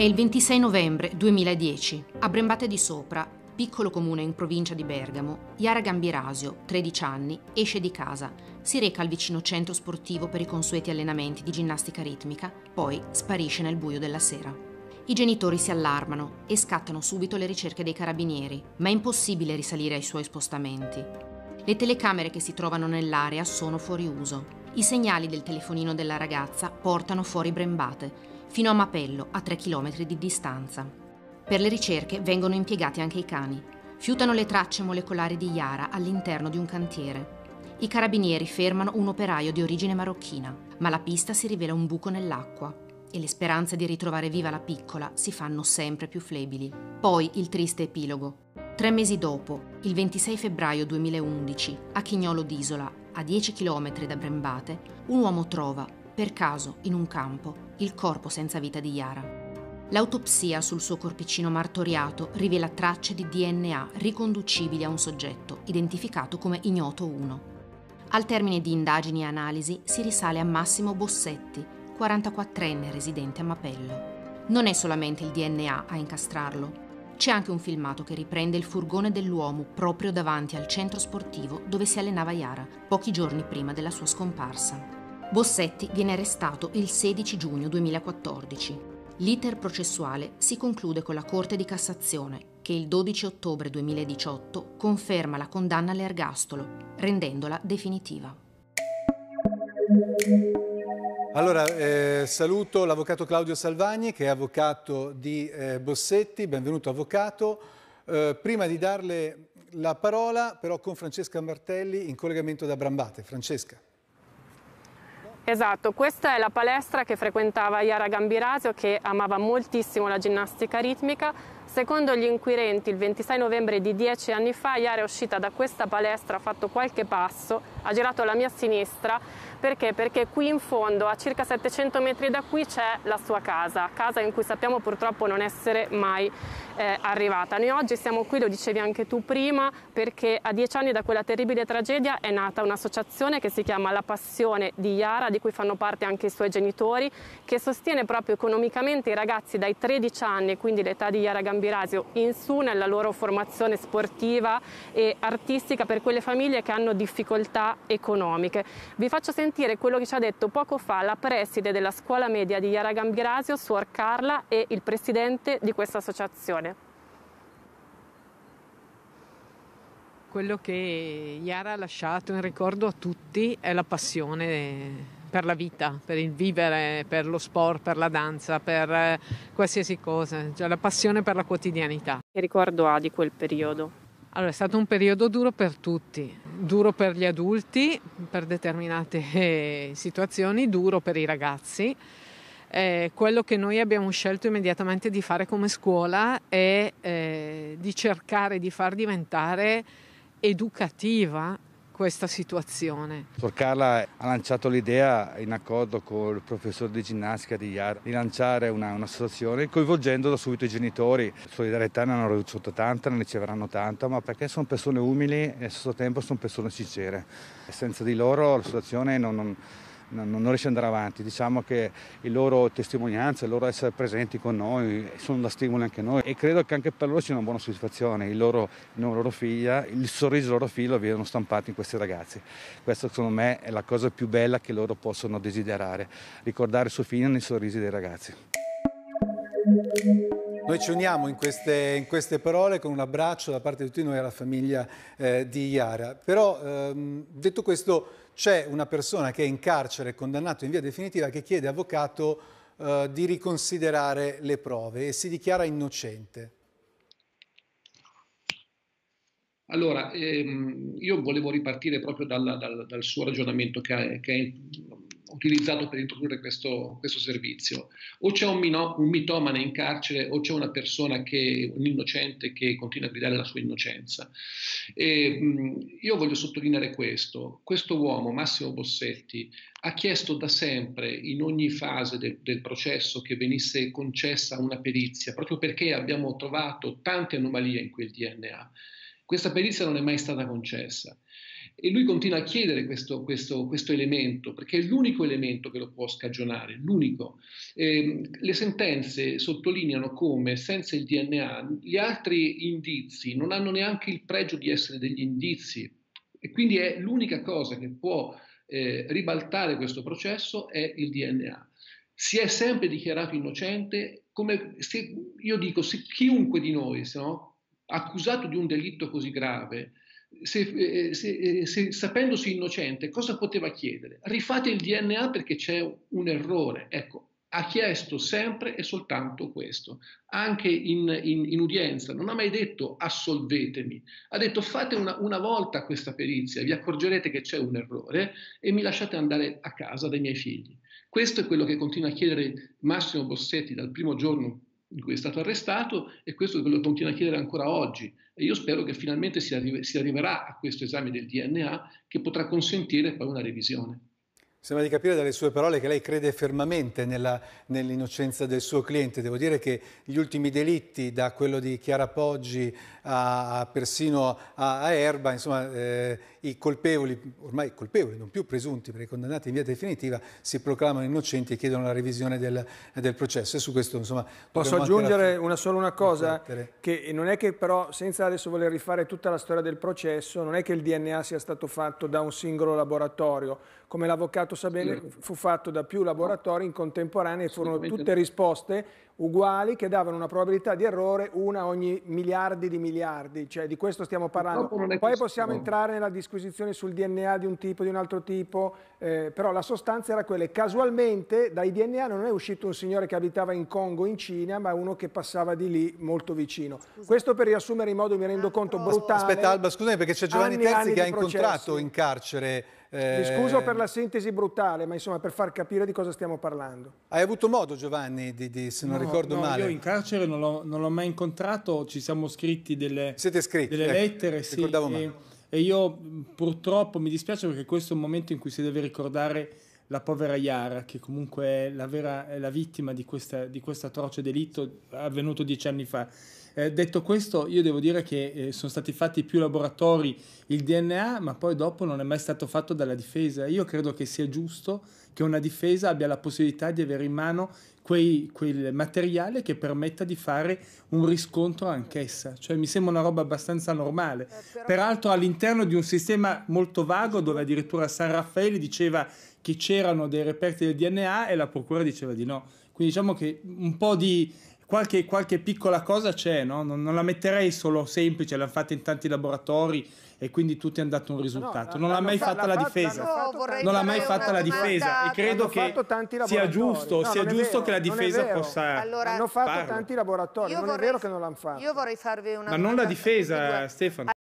È il 26 novembre 2010. A Brembate di Sopra, piccolo comune in provincia di Bergamo, Yara Gambirasio, 13 anni, esce di casa, si reca al vicino centro sportivo per i consueti allenamenti di ginnastica ritmica, poi sparisce nel buio della sera. I genitori si allarmano e scattano subito le ricerche dei carabinieri, ma è impossibile risalire ai suoi spostamenti. Le telecamere che si trovano nell'area sono fuori uso. I segnali del telefonino della ragazza portano fuori Brembate, fino a Mapello, a 3 km di distanza. Per le ricerche vengono impiegati anche i cani. Fiutano le tracce molecolari di Yara all'interno di un cantiere. I carabinieri fermano un operaio di origine marocchina, ma la pista si rivela un buco nell'acqua e le speranze di ritrovare viva la piccola si fanno sempre più flebili. Poi il triste epilogo. Tre mesi dopo, il 26 febbraio 2011, a Chignolo d'Isola, a 10 km da Brembate, un uomo trova, per caso, in un campo, il corpo senza vita di Yara. L'autopsia sul suo corpicino martoriato rivela tracce di DNA riconducibili a un soggetto, identificato come Ignoto 1. Al termine di indagini e analisi si risale a Massimo Bossetti, 44enne residente a Mapello. Non è solamente il DNA a incastrarlo. C'è anche un filmato che riprende il furgone dell'uomo proprio davanti al centro sportivo dove si allenava Yara, pochi giorni prima della sua scomparsa. Bossetti viene arrestato il 16 giugno 2014. L'iter processuale si conclude con la Corte di Cassazione che il 12 ottobre 2018 conferma la condanna all'ergastolo, rendendola definitiva. Allora, eh, saluto l'avvocato Claudio Salvagni che è avvocato di eh, Bossetti, benvenuto avvocato. Eh, prima di darle la parola però con Francesca Martelli in collegamento da Brambate. Francesca. Esatto, questa è la palestra che frequentava Iara Gambirasio che amava moltissimo la ginnastica ritmica. Secondo gli inquirenti il 26 novembre di dieci anni fa Iara è uscita da questa palestra, ha fatto qualche passo, ha girato alla mia sinistra perché? Perché qui in fondo, a circa 700 metri da qui, c'è la sua casa, casa in cui sappiamo purtroppo non essere mai eh, arrivata. Noi oggi siamo qui, lo dicevi anche tu prima, perché a dieci anni da quella terribile tragedia è nata un'associazione che si chiama La Passione di Iara, di cui fanno parte anche i suoi genitori, che sostiene proprio economicamente i ragazzi dai 13 anni, quindi l'età di Iara Gambirasio, in su nella loro formazione sportiva e artistica per quelle famiglie che hanno difficoltà economiche. Vi faccio sentire quello che ci ha detto poco fa la preside della scuola media di Iara Gambirasio, Suor Carla, e il presidente di questa associazione. Quello che Iara ha lasciato in ricordo a tutti è la passione per la vita, per il vivere, per lo sport, per la danza, per eh, qualsiasi cosa, cioè la passione per la quotidianità. Che ricordo ha di quel periodo? Allora, è stato un periodo duro per tutti, duro per gli adulti, per determinate eh, situazioni, duro per i ragazzi. Eh, quello che noi abbiamo scelto immediatamente di fare come scuola è eh, di cercare di far diventare educativa questa situazione. Sor Carla ha lanciato l'idea in accordo con il professore di ginnastica di Iar di lanciare una, un'associazione coinvolgendo da subito i genitori. Solidarietà ne hanno ricevuto tanta, ne riceveranno tanta, ma perché sono persone umili e allo stesso tempo sono persone sincere. Senza di loro l'associazione non, non non, non riesce ad andare avanti. Diciamo che le loro testimonianze, il loro essere presenti con noi sono da stimolo anche noi e credo che anche per loro sia una buona soddisfazione. Il loro, il loro figlia, il sorriso del loro figlio viene stampato in questi ragazzi. Questo secondo me è la cosa più bella che loro possono desiderare, ricordare suo figlio nei sorrisi dei ragazzi. Noi ci uniamo in queste, in queste, parole con un abbraccio da parte di tutti noi alla famiglia eh, di Iara. Però ehm, detto questo c'è una persona che è in carcere, condannato in via definitiva, che chiede avvocato eh, di riconsiderare le prove e si dichiara innocente. Allora, ehm, io volevo ripartire proprio dal, dal, dal suo ragionamento che, ha, che utilizzato per introdurre questo, questo servizio. O c'è un, mino, un, mitomane in carcere o c'è una persona che, un innocente che continua a gridare la sua innocenza. E, mh, io voglio sottolineare questo. Questo uomo, Massimo Bossetti, ha chiesto da sempre, in ogni fase de, del processo, che venisse concessa una perizia, proprio perché abbiamo trovato tante anomalie in quel DNA. Questa perizia non è mai stata concessa E lui continua a chiedere questo, questo, questo elemento, perché è l'unico elemento che lo può scagionare, l'unico. Eh, le sentenze sottolineano come senza il DNA gli altri indizi non hanno neanche il pregio di essere degli indizi e quindi è l'unica cosa che può eh, ribaltare questo processo è il DNA. Si è sempre dichiarato innocente, come se, io dico, se chiunque di noi, no, accusato di un delitto così grave, se, eh, se, eh, se, sapendosi innocente, cosa poteva chiedere? Rifate il DNA perché c'è un errore. Ecco, ha chiesto sempre e soltanto questo, anche in, in, in, udienza, non ha mai detto assolvetemi, ha detto fate una, una, volta questa perizia, vi accorgerete che c'è un errore e mi lasciate andare a casa dai miei figli. Questo è quello che continua a chiedere Massimo Bossetti dal primo giorno è stato arrestato e questo che continua a chiedere ancora oggi e io spero che finalmente si, arrive, si arriverà a questo esame del DNA che potrà consentire poi una revisione. Sembra di capire dalle sue parole che lei crede fermamente nell'innocenza del suo cliente. Devo dire che gli ultimi delitti, da quello di Chiara Poggi a, a persino a, a, Erba, insomma, eh, i colpevoli, ormai colpevoli, non più presunti, perché condannati in via definitiva, si proclamano innocenti e chiedono la revisione del, del processo. E su questo, insomma, Posso aggiungere una, solo una cosa? Che non è che però, senza adesso voler rifare tutta la storia del processo, non è che il DNA sia stato fatto da un singolo laboratorio come l'avvocato sa bene, fu fatto da più laboratori in contemporanea e furono tutte risposte uguali che davano una probabilità di errore una ogni miliardi di miliardi, cioè di questo stiamo parlando. Poi possiamo entrare nella disquisizione sul DNA di un tipo, di un altro tipo, eh, però la sostanza era quella. Casualmente dai DNA non è uscito un signore che abitava in Congo, in Cina, ma uno che passava di lì molto vicino. Scusa. Questo per riassumere in modo, mi rendo conto, brutale. Aspetta Alba, scusami perché c'è Giovanni anni, Terzi anni che ha incontrato in carcere eh... Mi scuso per la sintesi brutale, ma insomma per far capire di cosa stiamo parlando. Hai avuto modo, Giovanni, di, di se non no, ricordo no, male? Io in carcere non l'ho, non l'ho, mai incontrato, ci siamo scritti delle, scritti, delle ecco, lettere. Sì, e, e, io purtroppo mi dispiace perché questo è un momento in cui si deve ricordare la povera Yara, che comunque è la, vera, è la vittima di, questa, di questo atroce delitto avvenuto dieci anni fa. Eh, detto questo, io devo dire che eh, sono stati fatti più laboratori il DNA, ma poi dopo non è mai stato fatto dalla difesa. Io credo che sia giusto che una difesa abbia la possibilità di avere in mano quei, quel materiale che permetta di fare un riscontro anch'essa. Cioè mi sembra una roba abbastanza normale. Eh, Peraltro all'interno di un sistema molto vago dove addirittura San Raffaele diceva che c'erano dei reperti del DNA e la procura diceva di no. Quindi diciamo che un po' di qualche, qualche piccola cosa c'è, no? non, non, la metterei solo semplice, l'hanno fatta in tanti laboratori e quindi tutti hanno dato un risultato. No, non l'ha mai fatta la difesa. Non l'ha mai fatta la difesa e credo che sia giusto, sia giusto che la difesa possa allora, Hanno fatto tanti laboratori, non è vero che non l'hanno fatto. Io vorrei farvi una Ma non la difesa, Stefano.